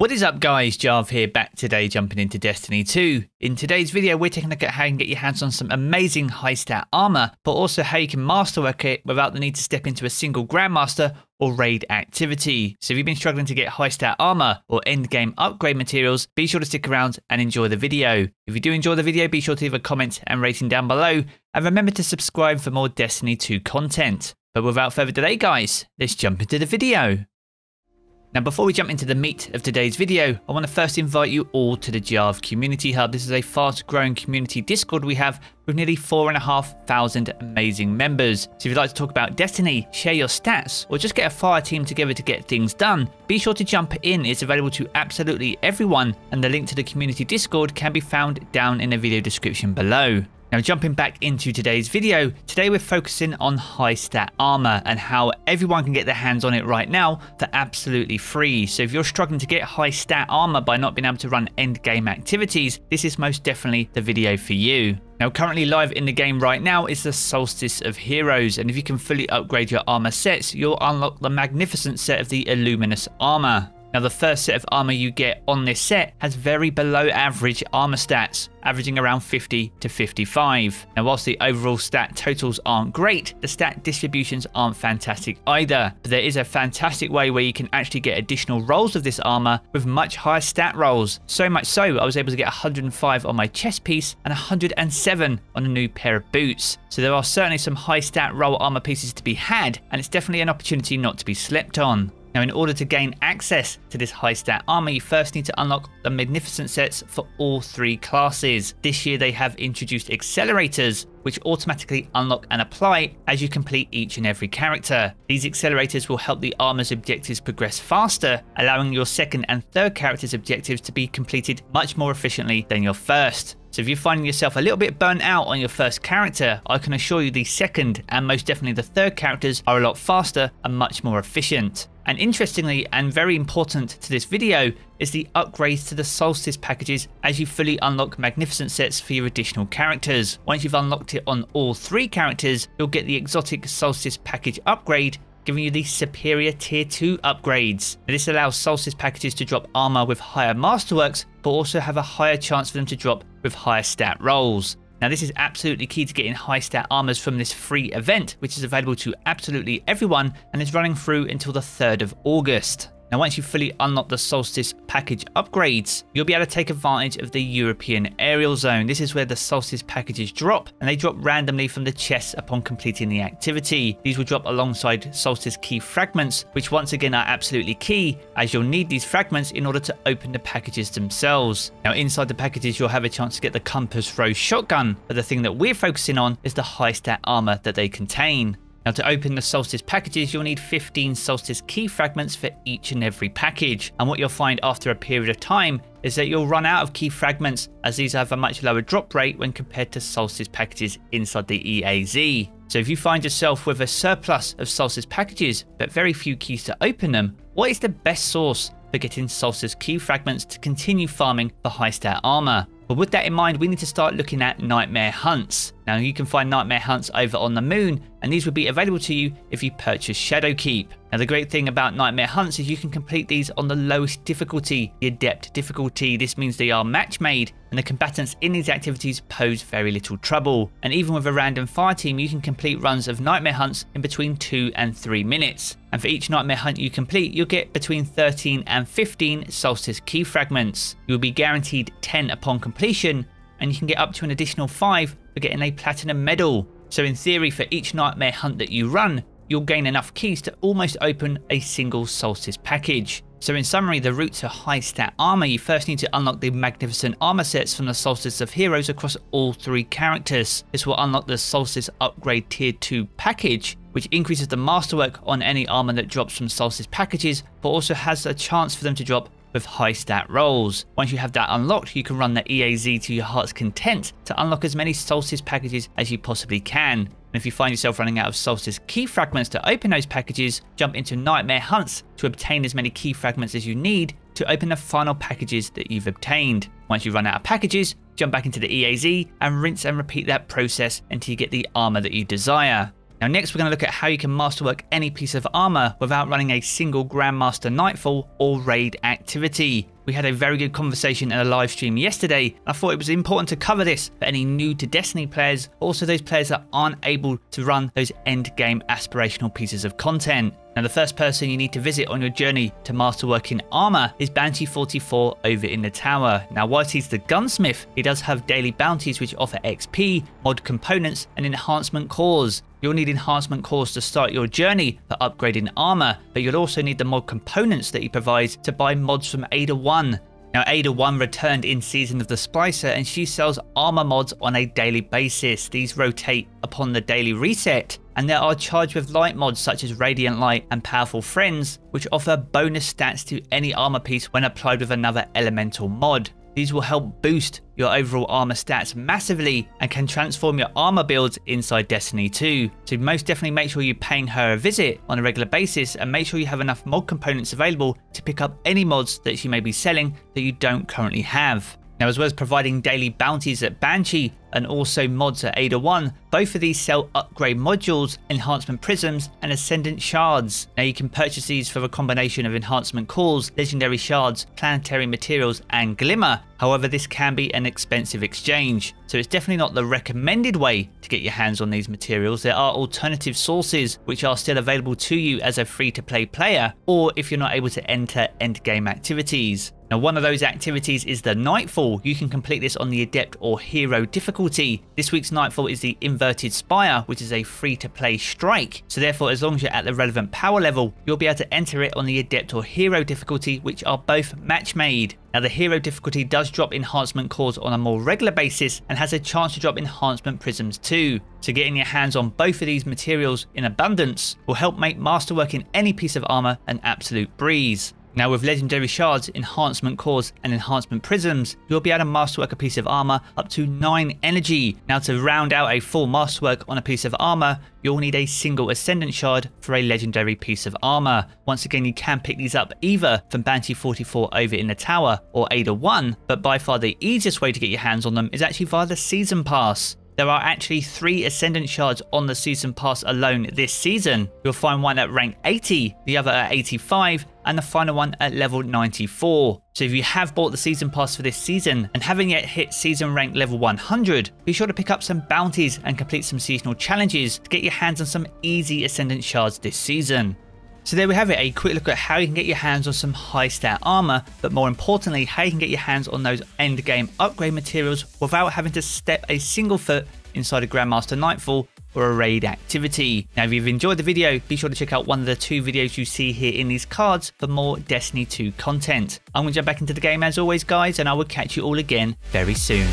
What is up guys, Jarv here back today jumping into Destiny 2. In today's video we're taking a look at how you can get your hands on some amazing high stat armor, but also how you can masterwork it without the need to step into a single Grandmaster or raid activity. So if you've been struggling to get high stat armor or end game upgrade materials, be sure to stick around and enjoy the video. If you do enjoy the video, be sure to leave a comment and rating down below, and remember to subscribe for more Destiny 2 content. But without further delay guys, let's jump into the video. Now before we jump into the meat of today's video, I want to first invite you all to the Jarv Community Hub. This is a fast growing community Discord we have with nearly 4,500 amazing members. So if you'd like to talk about Destiny, share your stats, or just get a fire team together to get things done, be sure to jump in. It's available to absolutely everyone and the link to the community Discord can be found down in the video description below. Now jumping back into today's video, today we're focusing on high stat armor and how everyone can get their hands on it right now for absolutely free. So if you're struggling to get high stat armor by not being able to run end game activities, this is most definitely the video for you. Now currently live in the game right now is the Solstice of Heroes and if you can fully upgrade your armor sets, you'll unlock the magnificent set of the Illuminous armor. Now the first set of armor you get on this set has very below average armor stats, averaging around 50 to 55. Now whilst the overall stat totals aren't great, the stat distributions aren't fantastic either. But there is a fantastic way where you can actually get additional rolls of this armor with much higher stat rolls. So much so, I was able to get 105 on my chest piece and 107 on a new pair of boots. So there are certainly some high stat roll armor pieces to be had, and it's definitely an opportunity not to be slept on. Now in order to gain access to this high stat armor, you first need to unlock the magnificent sets for all three classes. This year they have introduced accelerators, which automatically unlock and apply as you complete each and every character. These accelerators will help the armor's objectives progress faster, allowing your second and third character's objectives to be completed much more efficiently than your first. So if you're finding yourself a little bit burnt out on your first character, I can assure you the second and most definitely the third characters are a lot faster and much more efficient. And interestingly and very important to this video is the upgrades to the Solstice packages as you fully unlock magnificent sets for your additional characters. Once you've unlocked it on all three characters, you'll get the exotic Solstice package upgrade giving you the superior tier 2 upgrades. Now, this allows Solstice packages to drop armor with higher masterworks, but also have a higher chance for them to drop with higher stat rolls. Now this is absolutely key to getting high stat armors from this free event, which is available to absolutely everyone and is running through until the 3rd of August. Now once you fully unlock the Solstice package upgrades, you'll be able to take advantage of the European Aerial Zone. This is where the Solstice packages drop, and they drop randomly from the chests upon completing the activity. These will drop alongside Solstice key fragments, which once again are absolutely key, as you'll need these fragments in order to open the packages themselves. Now inside the packages you'll have a chance to get the Compass Rose shotgun, but the thing that we're focusing on is the high stat armor that they contain. Now to open the Solstice packages, you'll need 15 Solstice key fragments for each and every package. And what you'll find after a period of time is that you'll run out of key fragments as these have a much lower drop rate when compared to Solstice packages inside the EAZ. So if you find yourself with a surplus of Solstice packages, but very few keys to open them, what is the best source for getting Solstice key fragments to continue farming for high stat armor? But with that in mind, we need to start looking at nightmare hunts. Now you can find nightmare hunts over on the moon, and these will be available to you if you purchase Shadowkeep. Now the great thing about nightmare hunts is you can complete these on the lowest difficulty, the adept difficulty. This means they are match made, and the combatants in these activities pose very little trouble. And even with a random fire team, you can complete runs of nightmare hunts in between 2 and 3 minutes. And for each nightmare hunt you complete, you'll get between 13 and 15 solstice key fragments. You'll be guaranteed 10 upon completion, and you can get up to an additional 5 for getting a platinum medal. So in theory, for each nightmare hunt that you run, you'll gain enough keys to almost open a single solstice package. So in summary, the route to high stat armor, you first need to unlock the magnificent armor sets from the Solstice of Heroes across all three characters. This will unlock the Solstice Upgrade Tier 2 package, which increases the masterwork on any armor that drops from Solstice packages, but also has a chance for them to drop with high stat rolls. Once you have that unlocked, you can run the EAZ to your heart's content to unlock as many Solstice packages as you possibly can. And if you find yourself running out of Solstice key fragments to open those packages, jump into Nightmare Hunts to obtain as many key fragments as you need to open the final packages that you've obtained. Once you run out of packages, jump back into the EAZ and rinse and repeat that process until you get the armor that you desire. Now next we're going to look at how you can masterwork any piece of armor without running a single Grandmaster Nightfall or raid activity. We had a very good conversation in a live stream yesterday. I thought it was important to cover this for any new to Destiny players, also those players that aren't able to run those end game aspirational pieces of content. Now, the first person you need to visit on your journey to masterworking armor is Banshee 44 over in the tower. Now, whilst he's the gunsmith, he does have daily bounties which offer XP, mod components, and enhancement cores. You'll need enhancement cores to start your journey for upgrading armor, but you'll also need the mod components that he provides to buy mods from Ada 1. Now, Ada 1 returned in Season of the Splicer and she sells armor mods on a daily basis. These rotate upon the daily reset, and there are charged with light mods such as Radiant Light and Powerful Friends, which offer bonus stats to any armor piece when applied with another elemental mod. These will help boost your overall armor stats massively and can transform your armor builds inside Destiny 2. So most definitely make sure you're paying her a visit on a regular basis and make sure you have enough mod components available to pick up any mods that she may be selling that you don't currently have. Now, as well as providing daily bounties at Banshee and also mods at Ada 1, both of these sell upgrade modules, enhancement prisms, and ascendant shards. Now, you can purchase these for a combination of enhancement cores, legendary shards, planetary materials, and glimmer. However, this can be an expensive exchange, so it's definitely not the recommended way to get your hands on these materials. There are alternative sources which are still available to you as a free to play player, or if you're not able to enter endgame activities. Now, one of those activities is the Nightfall. You can complete this on the Adept or Hero difficulty. This week's Nightfall is the Inverted Spire, which is a free-to-play strike. So therefore, as long as you're at the relevant power level, you'll be able to enter it on the Adept or Hero difficulty, which are both match-made. Now, the Hero difficulty does drop enhancement cores on a more regular basis and has a chance to drop enhancement prisms too. So getting your hands on both of these materials in abundance will help make masterwork in any piece of armor an absolute breeze. Now with legendary shards, enhancement cores and enhancement prisms, you'll be able to masterwork a piece of armor up to 9 energy. Now to round out a full masterwork on a piece of armor, you'll need a single ascendant shard for a legendary piece of armor. Once again you can pick these up either from Banshee 44 over in the tower or Ada 1, but by far the easiest way to get your hands on them is actually via the season pass. There are actually three Ascendant Shards on the Season Pass alone this season. You'll find one at rank 80, the other at 85, and the final one at level 94. So if you have bought the Season Pass for this season and haven't yet hit Season rank level 100, be sure to pick up some bounties and complete some seasonal challenges to get your hands on some easy Ascendant Shards this season. So there we have it, a quick look at how you can get your hands on some high stat armor, but more importantly, how you can get your hands on those end game upgrade materials without having to step a single foot inside a Grandmaster Nightfall or a raid activity. Now if you've enjoyed the video, be sure to check out one of the two videos you see here in these cards for more Destiny 2 content. I'm going to jump back into the game as always guys and I will catch you all again very soon.